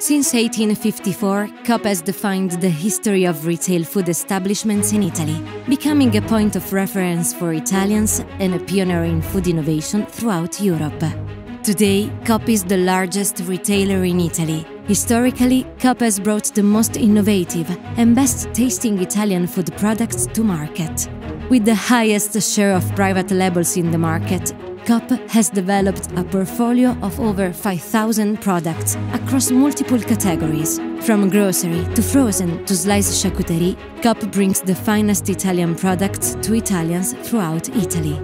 Since 1854, Coop has defined the history of retail food establishments in Italy, becoming a point of reference for Italians and a pioneer in food innovation throughout Europe. Today, Coop is the largest retailer in Italy. Historically, Coop has brought the most innovative and best tasting Italian food products to market. With the highest share of private labels in the market, Coop has developed a portfolio of over 5,000 products across multiple categories. From grocery to frozen to sliced charcuterie, Coop brings the finest Italian products to Italians throughout Italy.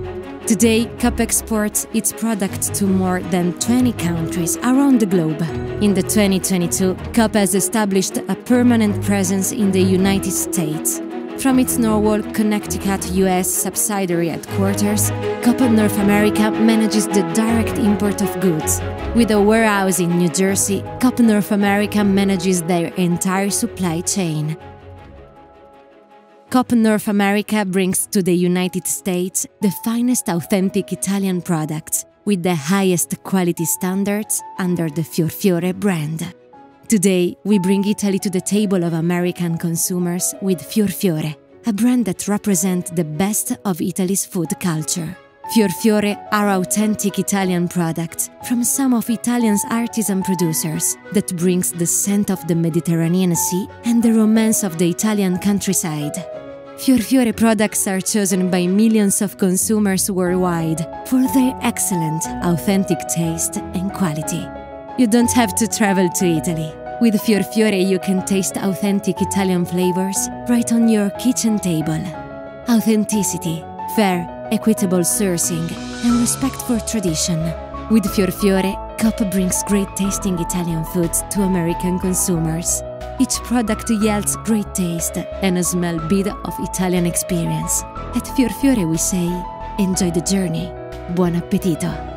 Today, Coop exports its products to more than 20 countries around the globe. In the 2022, Coop has established a permanent presence in the United States. From its Norwalk, Connecticut, US subsidiary headquarters, Coop North America manages the direct import of goods. With a warehouse in New Jersey, Coop North America manages their entire supply chain. Coop North America brings to the United States the finest authentic Italian products with the highest quality standards under the Fiorfiore brand. Today, we bring Italy to the table of American consumers with Fiorfiore, a brand that represents the best of Italy's food culture. Fiorfiore are authentic Italian products from some of Italian's artisan producers that brings the scent of the Mediterranean Sea and the romance of the Italian countryside. Fiorfiore products are chosen by millions of consumers worldwide for their excellent, authentic taste and quality. You don't have to travel to Italy. With Fiorfiore, you can taste authentic Italian flavors right on your kitchen table. Authenticity, fair, equitable sourcing, and respect for tradition. With Fiorfiore, Coop brings great tasting Italian foods to American consumers. Each product yields great taste and a smell bit of Italian experience. At Fiorfiore we say, enjoy the journey. Buon appetito!